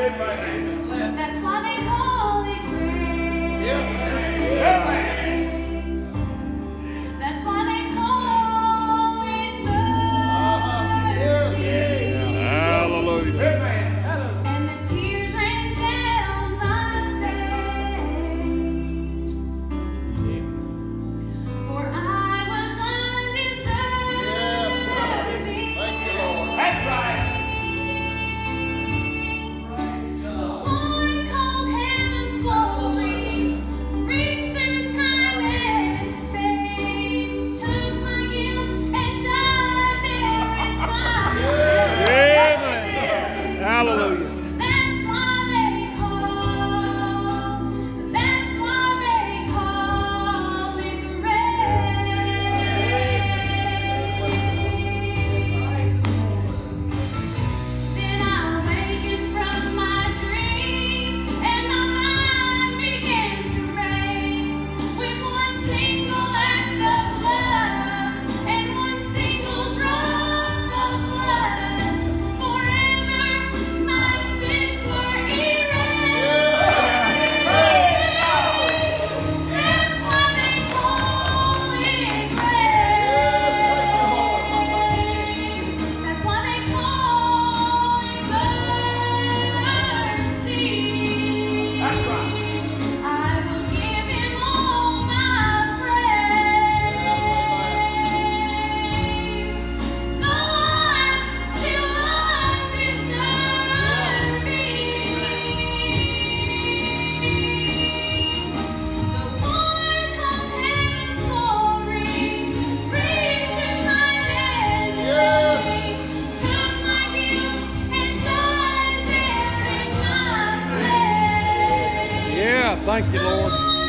That's why they call it grace. Yeah. Thank you, Lord.